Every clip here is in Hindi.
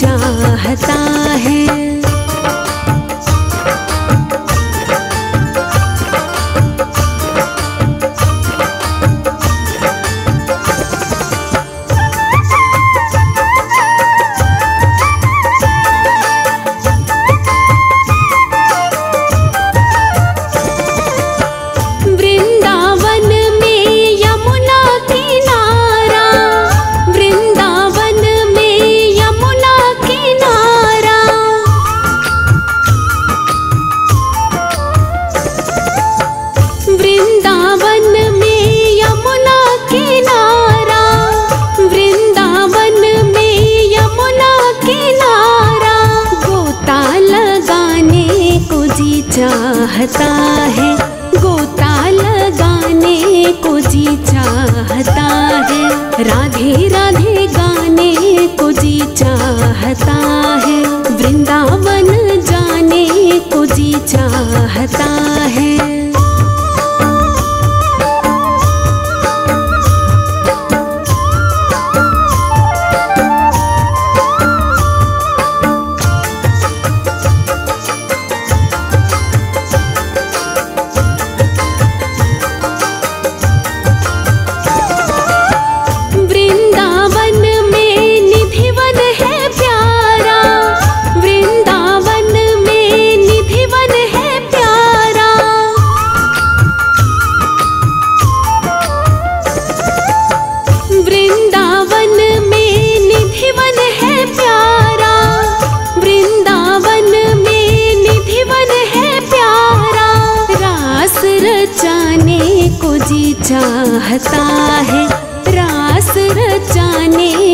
चाहता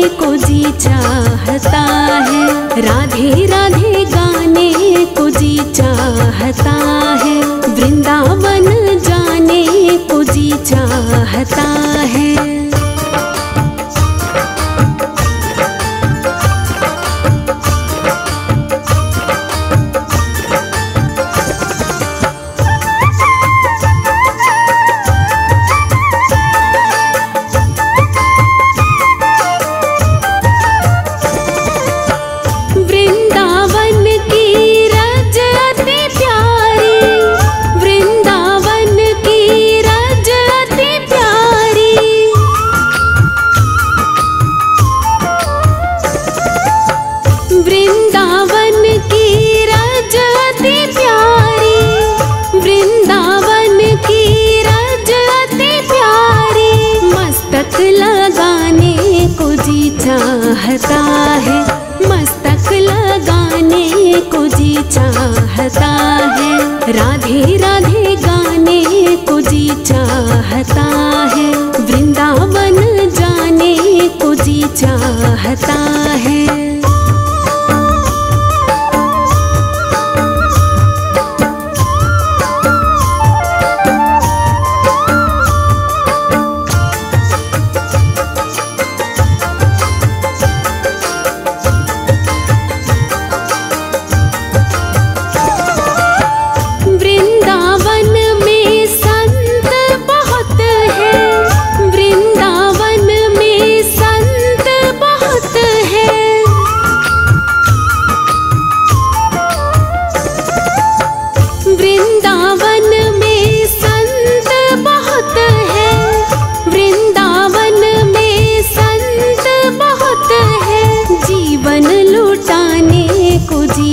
को जी चाहता है। राधे राधे गाने को जी चाहता है। वृंदावन जाने को जी चाहता है।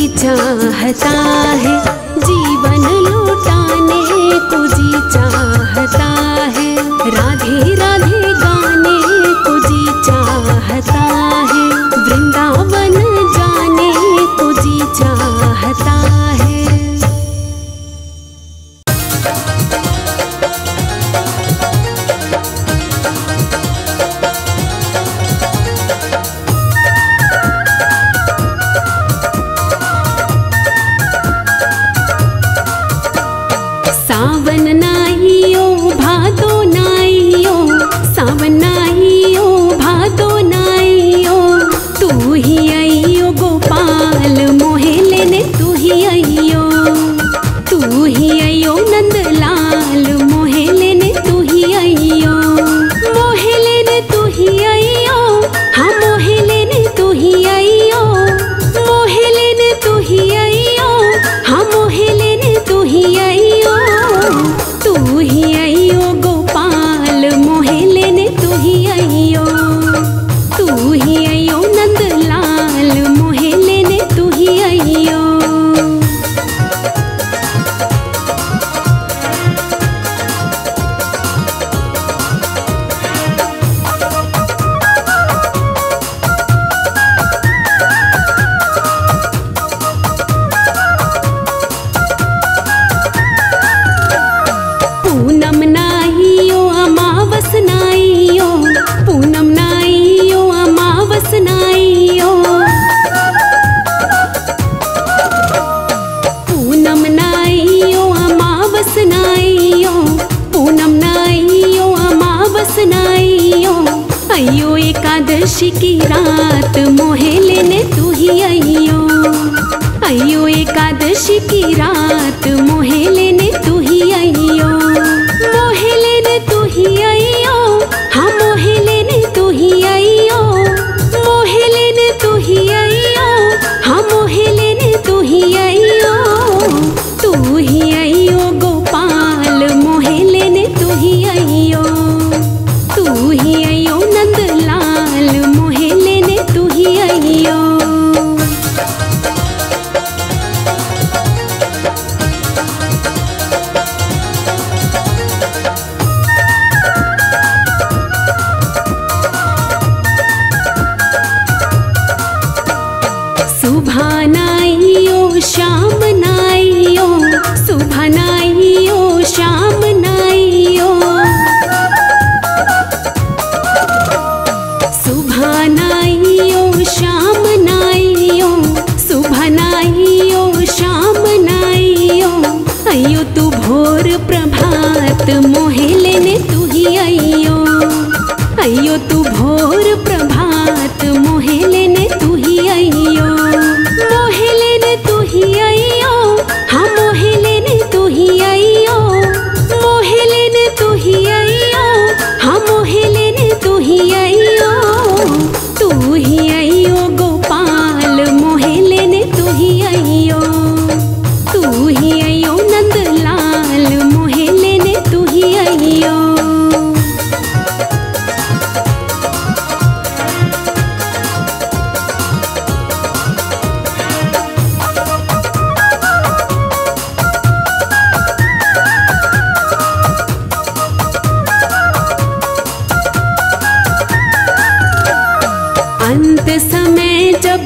चाहता है।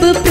सब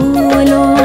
बोलो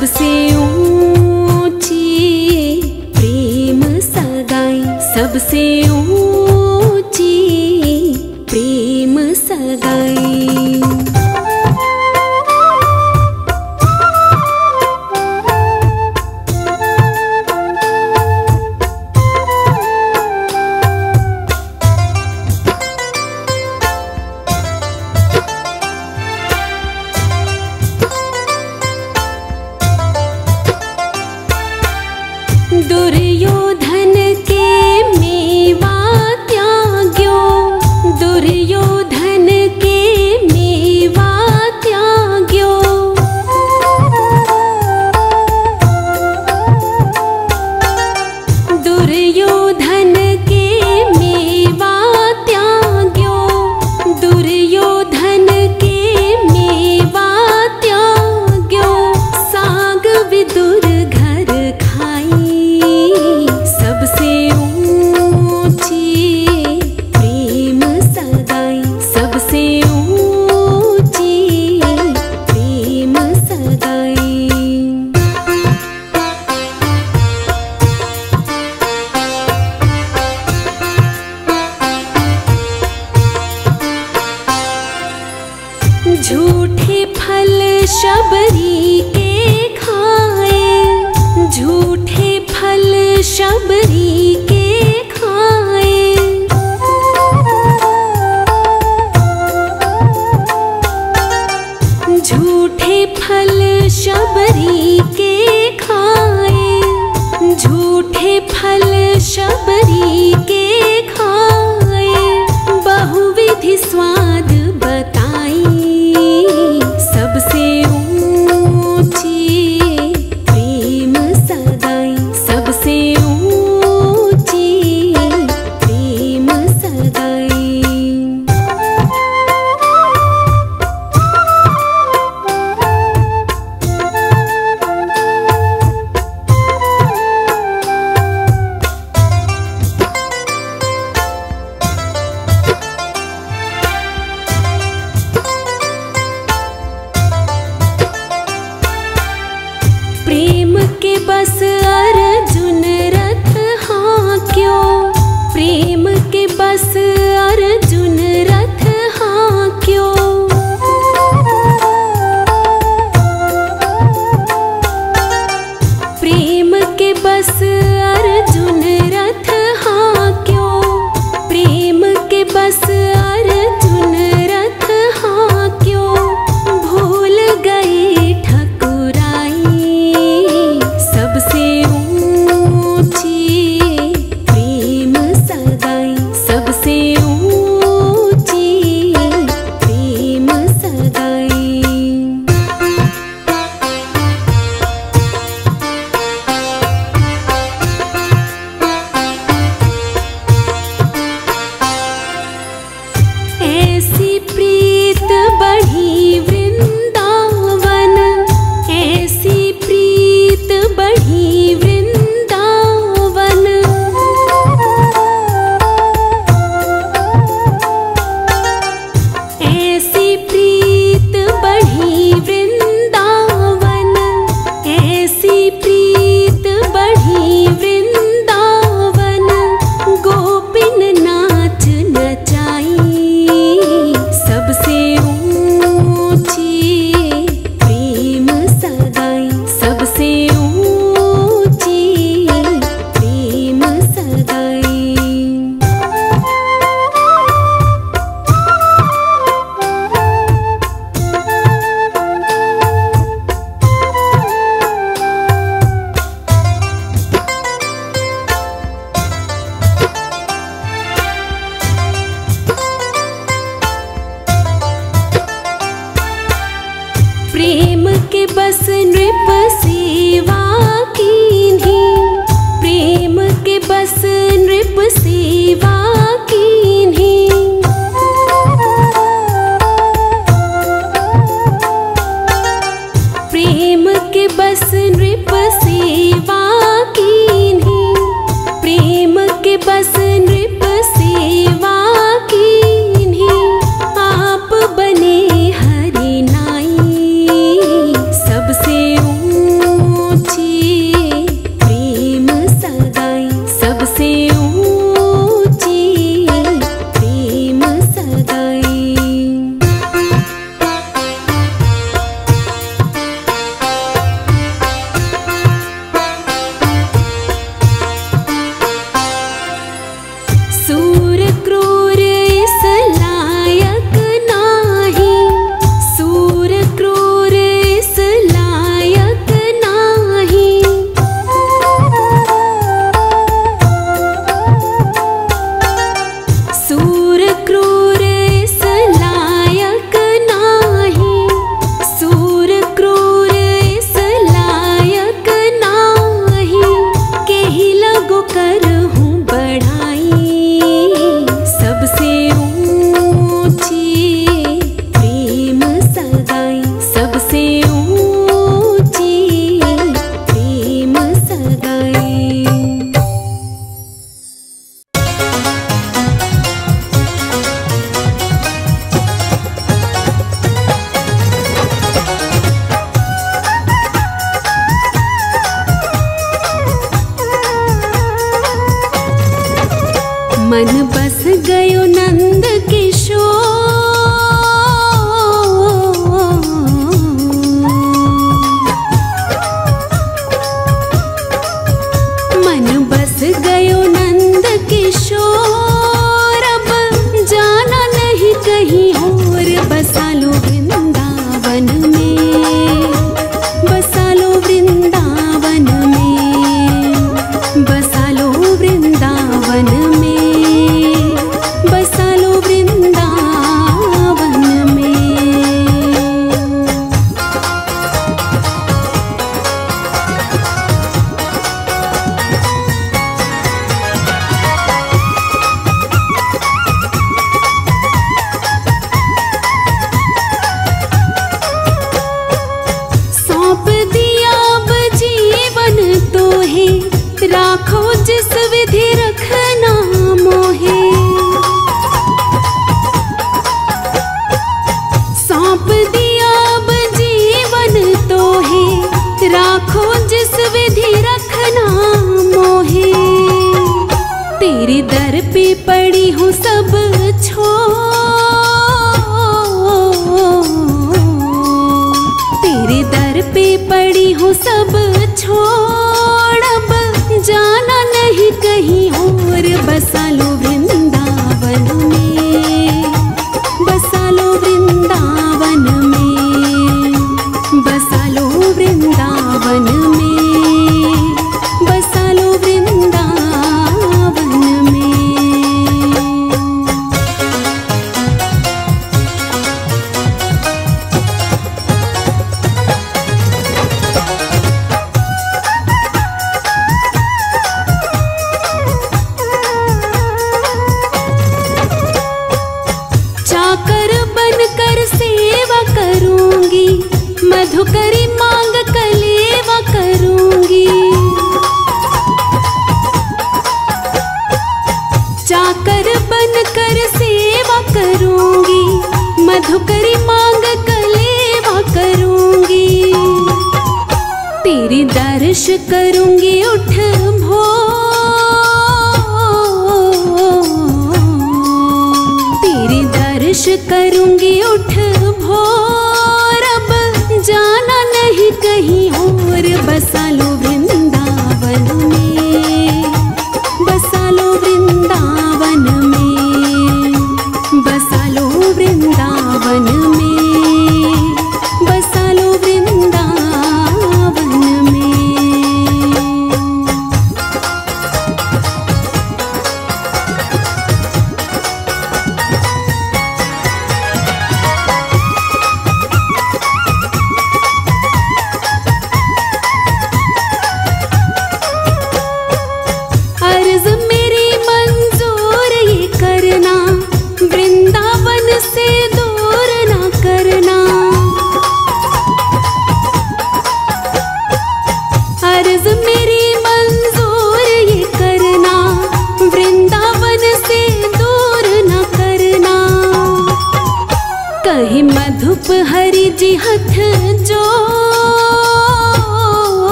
सबसे ऊँची प्रेम सगाई सबसे ऊँची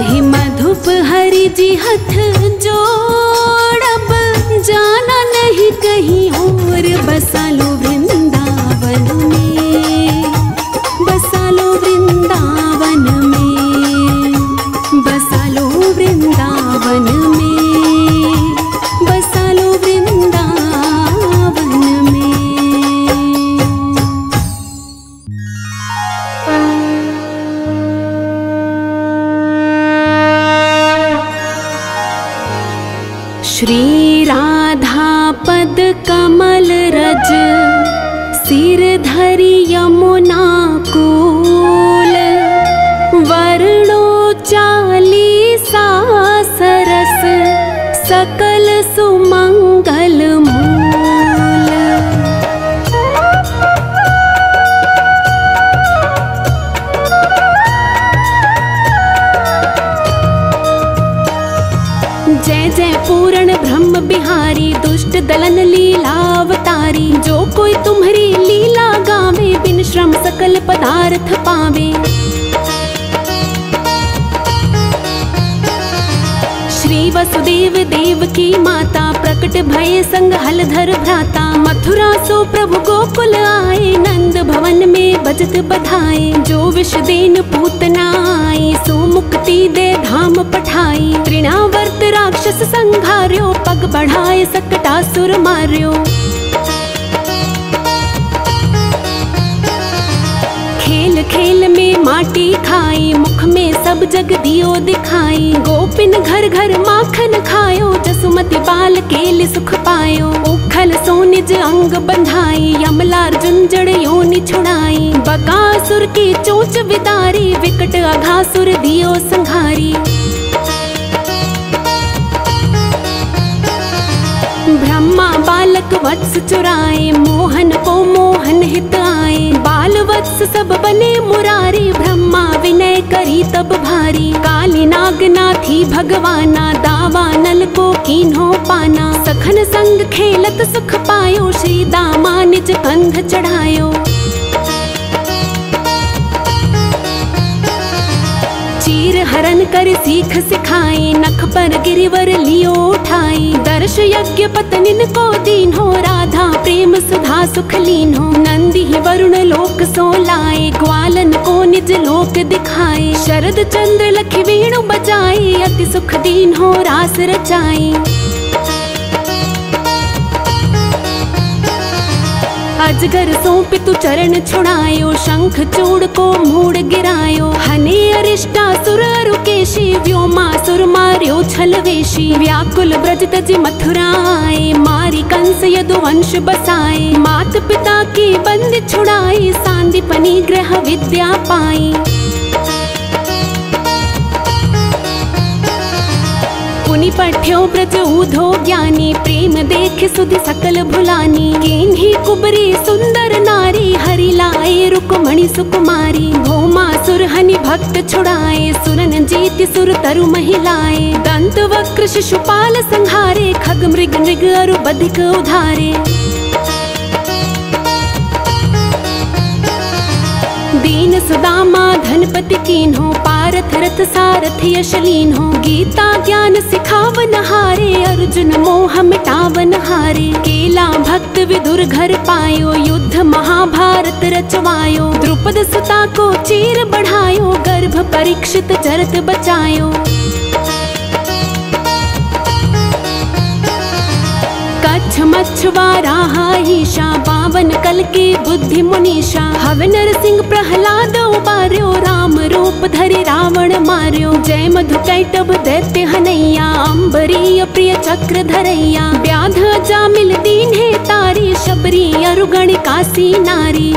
कही मधुप हरी जी हथ जोड़ब जाना नहीं कहीं और बसा प्रेत अघासुर दियो संघारी। ब्रह्मा बालक वत्स चुराए, मोहन को मोहन हित आए। बाल वत्स सब बने मुरारी, ब्रह्मा विनय करी तब भारी। काली नागना थी भगवाना, दावा नल को किन्हो पाना। सखन संग खेलत सुख पायो, श्री दामा निज कंध चढ़ायो। चीर हरण कर सीख सिखाई नख पर गिरिवर लियो उठाई दर्श यज्ञ पत्निन को दीन हो, राधा प्रेम सुधा सुख लीन हो। नंदी वरुण लोक सो लाए, ग्वालन को निज लोक दिखाए। शरद चंद्र लख वेणु बजाए, अति सुख दीन हो, रास रचाई अजगर सौंप तू चरण छुड़ायो, शंख चूड़ को मूड़ गिरायो। हने अरिष्टा, सुर रुकेशी व्योमा सुर मार्यो छलवेशी। व्याकुल ब्रज तज मथुराए मारी कंस यदुवंश बसाए मात पिता की बंद छुड़ाई सांदीपनी ग्रह विद्या पाई। पुनि पठ्यो ब्रज ज्ञानी, प्रेम देख सुधि सकल भुलानी। किन्ही कुबरी सुंदर नारी, हरि रुकमणि सुकुमारी। भोमा सुर हनि भक्त छुड़ाए, सुरन जीत सुर तरु महिलाए। दंत वक्र शिशुपाल संहारे, खग मृग मृग अरु बधिक उधारे। दीन सुदामा, धनपति कीन पारथ रथ सारथ यशलीन हो, गीता ज्ञान सिखावन हारे, अर्जुन मोह मिटावन हारे। केला भक्त विदुर घर पायो, युद्ध महाभारत रचवायो। द्रुपद सुता को चीर बढ़ायो, गर्भ परीक्षित चरत बचायो। कच्छ मच्छवारा ईशा, बावन कल के बुद्धि मुनीषा हव नर सिंह प्रहलाद उबार्यो राम रूप धरि रावण मार्यो। जय मधु कैटब दैत्य हनैया अम्बरीय प्रिय चक्र धरैया। व्याध जामिल दीन है तारी, शबरी अरुगण काशी नारी।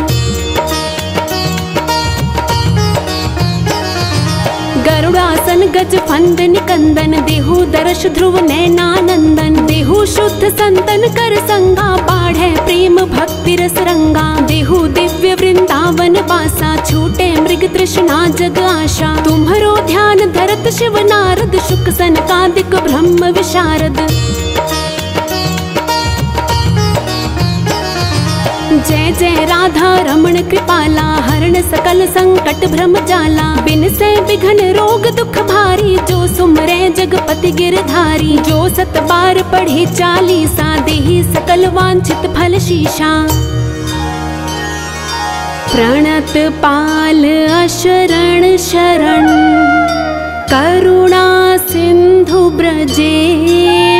गरुड़ासन गज फंद, निकंदन, देहु दर्श, ध्रुव, नैनानंदन, देहु शुद्ध संतन, कर संगा बाढ़ प्रेम, भक्ति, रस रंगा, देहु दिव्य वृंदावन पासा छूटे मृग, तृष्णा, जग, आशा, तुम्हरो ध्यान, धरत शिव नारद, शुक, सनकादिक ब्रह्म, विशारद। जय जय राधा रमण कृपाला, हरण सकल संकट भ्रम जाला। बिन से विघन रोग दुख भारी, जो सुमरे जगपति गिरधारी। जो सत बार पढ़े चालीसा, देहि सकल वांछित फल शीशा। प्रणत पाल अशरण शरण, करुणा सिंधु ब्रजेश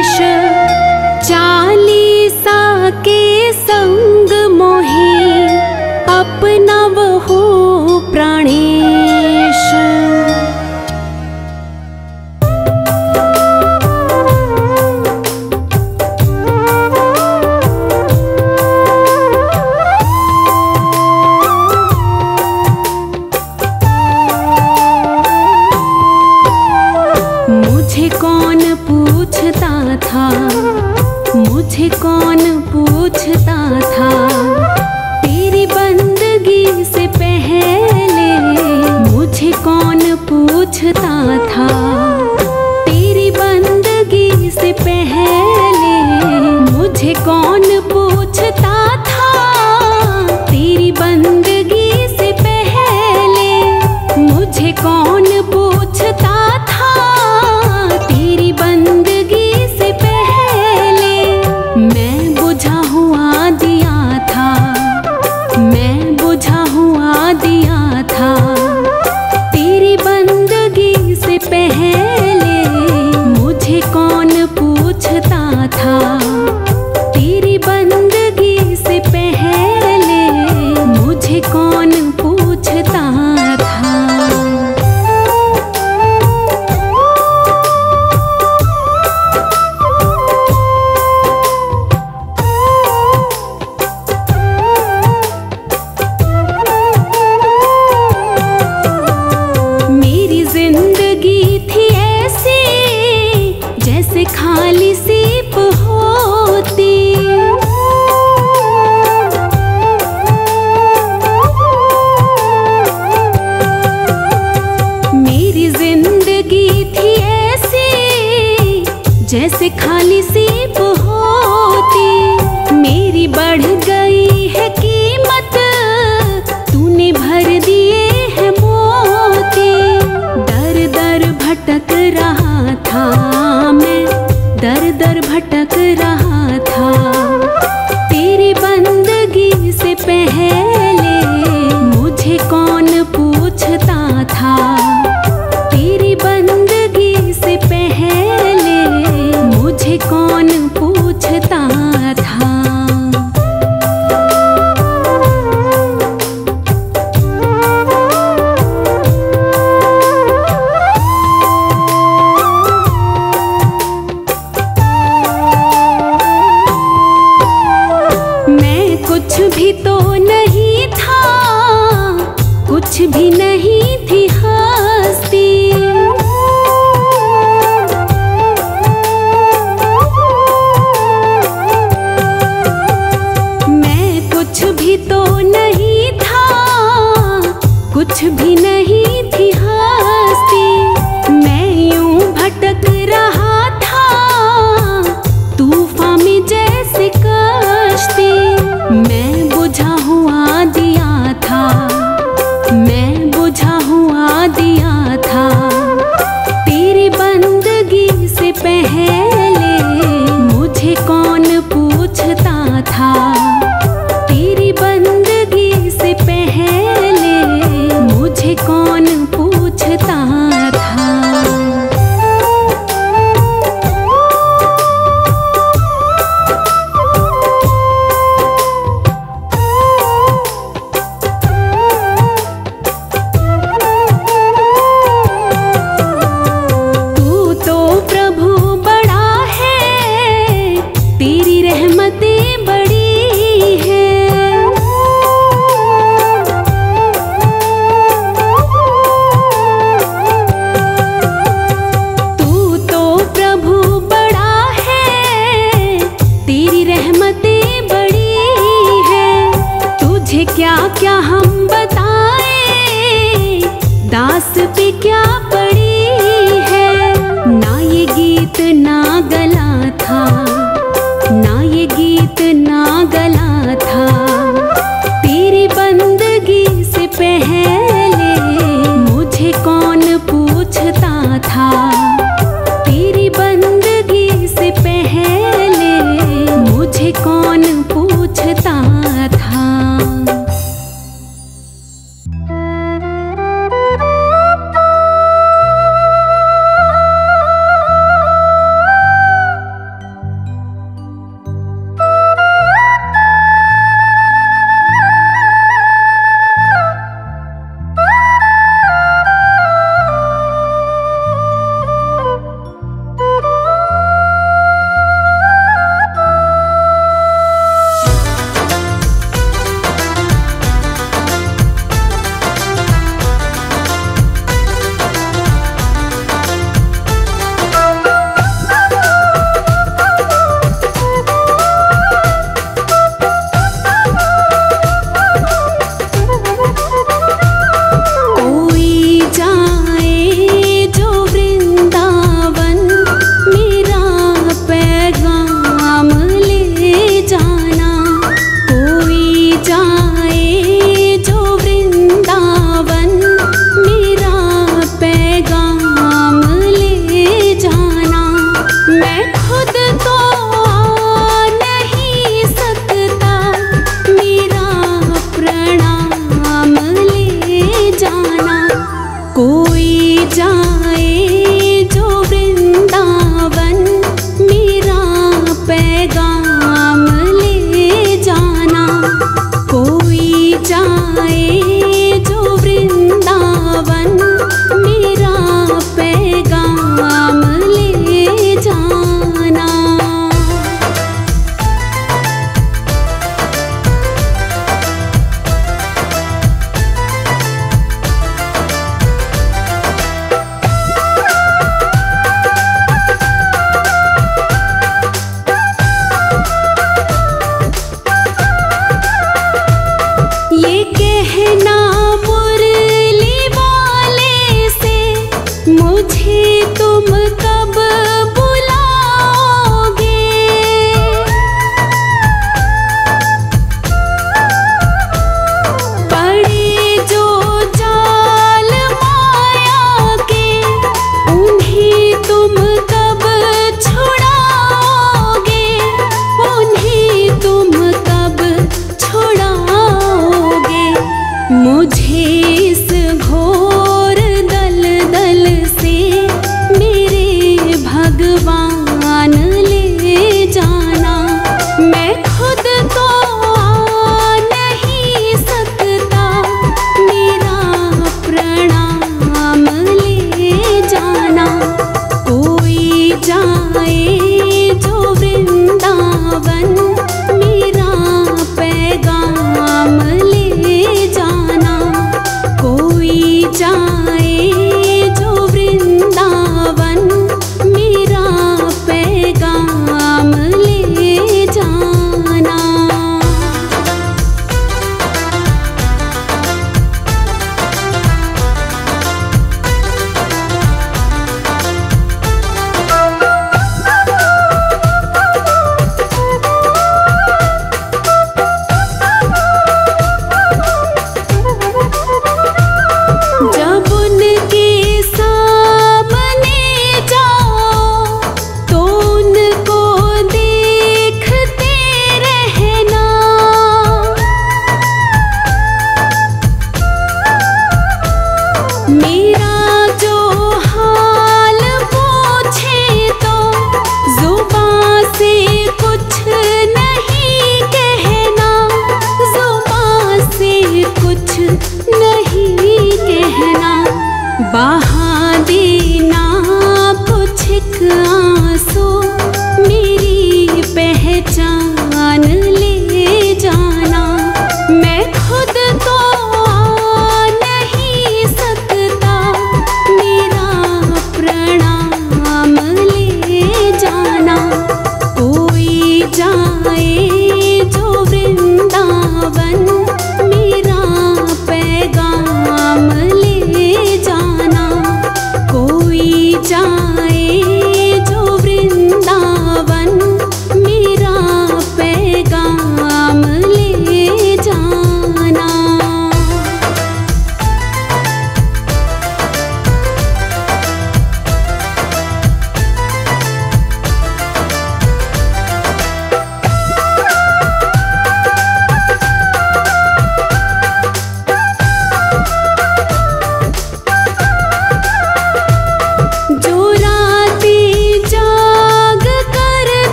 पहले मुझे कौन पूछता?